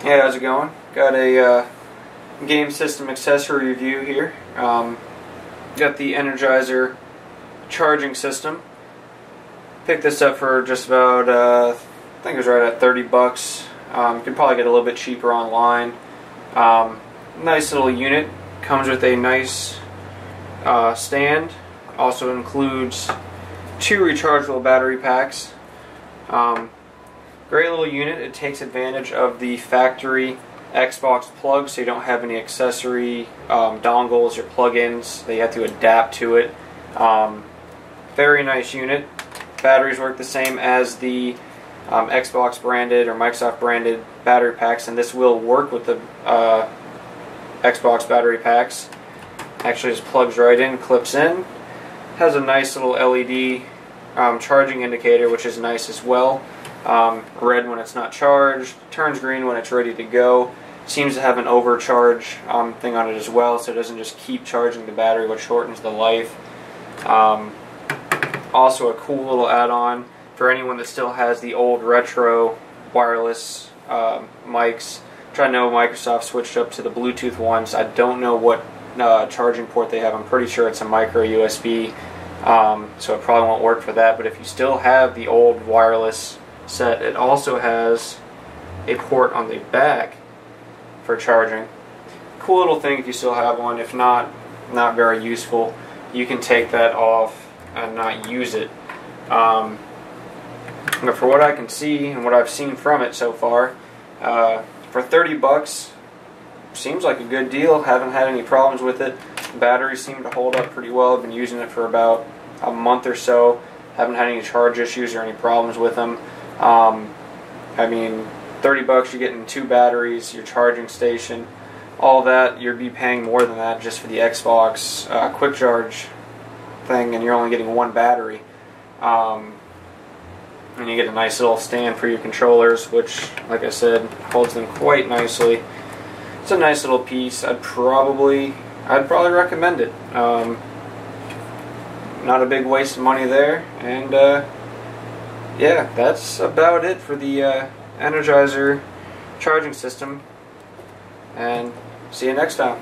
Hey, how's it going? Got a uh, game system accessory review here. Um, got the Energizer charging system. Picked this up for just about, uh, I think it was right at 30 bucks. Um, you could probably get a little bit cheaper online. Um, nice little unit. Comes with a nice uh, stand. Also includes two rechargeable battery packs. Um, Great little unit. It takes advantage of the factory Xbox plug, so you don't have any accessory um, dongles or plugins that you have to adapt to it. Um, very nice unit. Batteries work the same as the um, Xbox branded or Microsoft branded battery packs, and this will work with the uh, Xbox battery packs. Actually, just plugs right in, clips in. Has a nice little LED um, charging indicator, which is nice as well. Um, red when it's not charged, turns green when it's ready to go. Seems to have an overcharge um, thing on it as well, so it doesn't just keep charging the battery, which shortens the life. Um, also, a cool little add-on for anyone that still has the old retro wireless uh, mics. I know Microsoft switched up to the Bluetooth ones. I don't know what uh, charging port they have. I'm pretty sure it's a micro USB, um, so it probably won't work for that. But if you still have the old wireless set. It also has a port on the back for charging. Cool little thing if you still have one. If not, not very useful. You can take that off and not use it. Um, but for what I can see and what I've seen from it so far, uh, for 30 bucks, seems like a good deal. Haven't had any problems with it. Batteries seem to hold up pretty well. I've been using it for about a month or so. Haven't had any charge issues or any problems with them. Um, I mean, 30 bucks, you're getting two batteries, your charging station, all that. You'd be paying more than that just for the Xbox uh, quick charge thing, and you're only getting one battery. Um, and you get a nice little stand for your controllers, which, like I said, holds them quite nicely. It's a nice little piece. I'd probably, I'd probably recommend it. Um, not a big waste of money there, and uh, yeah, that's about it for the uh, Energizer charging system. And see you next time.